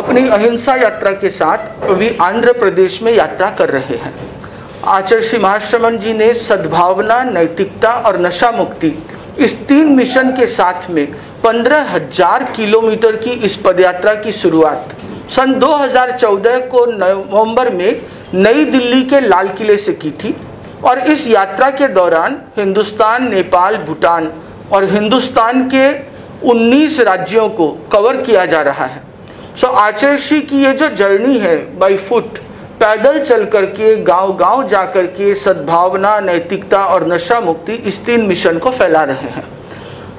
अपनी अहिंसा यात्रा के साथ अभी आंध्र प्रदेश में यात्रा कर रहे हैं। आचार्य श्री महाश्रमण जी ने सद्भावना, नैतिकता और नशा मुक्ति इस तीन मिशन के साथ में पंद्रह हज़ार किलोमीटर की इस पदयात्रा की शुरुआत सन 2014 को नवंबर में नई दिल्ली के लाल किले से की थी और इस यात्रा के दौरान हिंदुस्तान, नेपाल, भूटान और हिंदुस्तान के 19 राज्यों को कवर किया जा रहा है। सो so, आचार्य श्री की ये जो जर्नी है बाई फुट पैदल चल करके गाँव गाँव जा करके सद्भावना नैतिकता और नशा मुक्ति इस तीन मिशन को फैला रहे हैं।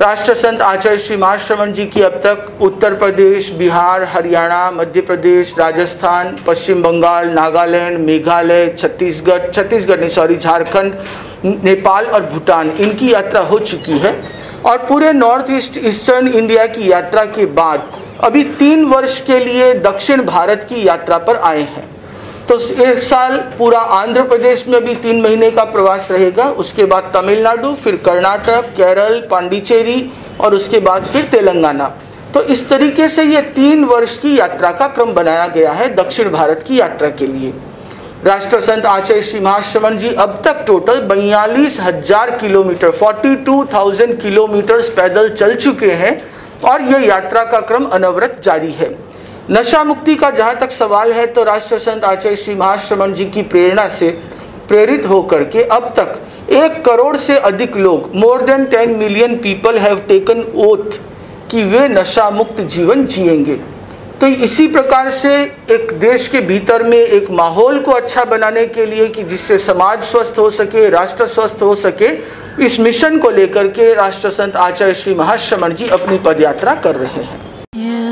राष्ट्र संत आचार्य श्री महाश्रवण जी की अब तक उत्तर प्रदेश बिहार हरियाणा मध्य प्रदेश राजस्थान पश्चिम बंगाल नागालैंड मेघालय छत्तीसगढ़ छत्तीसगढ़ नहीं सॉरी झारखंड नेपाल और भूटान इनकी यात्रा हो चुकी है। और पूरे नॉर्थ ईस्ट ईस्टर्न इंडिया की यात्रा के बाद अभी तीन वर्ष के लिए दक्षिण भारत की यात्रा पर आए हैं। तो एक साल पूरा आंध्र प्रदेश में भी तीन महीने का प्रवास रहेगा उसके बाद तमिलनाडु फिर कर्नाटक केरल पांडिचेरी और उसके बाद फिर तेलंगाना। तो इस तरीके से ये तीन वर्ष की यात्रा का क्रम बनाया गया है दक्षिण भारत की यात्रा के लिए। राष्ट्र संत आचार्य श्री महाश्रवण जी अब तक टोटल बयालीस हज़ार किलोमीटर 42,000 किलोमीटर पैदल चल चुके हैं। और यह यात्रा का क्रम अनवरत जारी है। नशा मुक्ति का जहाँ तक सवाल है तो राष्ट्र संत आचार्य श्री महाश्रमण जी की प्रेरणा से प्रेरित होकर के अब तक एक करोड़ से अधिक लोग more than ten million people have taken oath कि वे नशा मुक्त जीवन जिएँगे। तो इसी प्रकार से एक देश के भीतर में एक माहौल को अच्छा बनाने के लिए कि जिससे समाज स्वस्थ हो सके, राष्ट्र स्वस्थ हो सके, इस मिशन को लेकर के राष्ट्र संत आचार्य श्री महाश्रमण जी अपनी पदयात्रा कर रहे हैं।